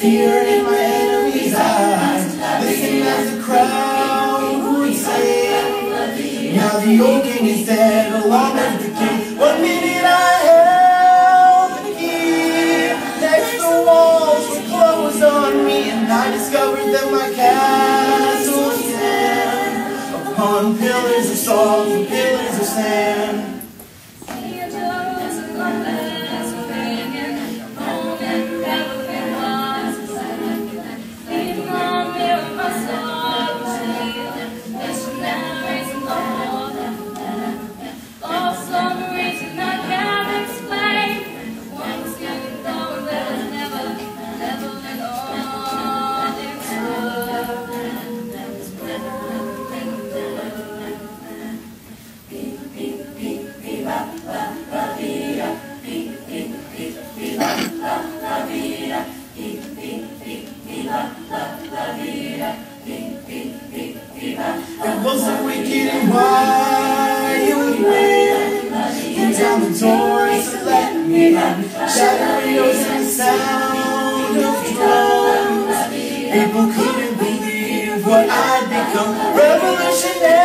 fear in my enemy's eyes. Listen as the crowd would say, Now the old king is dead, along with the king. One minute I held the key, next the walls were closed on me, and I discovered that my castle stand upon pillars of salt and pillars of sand. It was a wicked and wild down the doors to let me in doors and the sound of drums People couldn't believe what I'd become